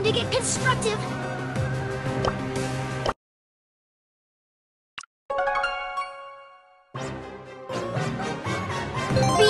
Time to get constructive! Be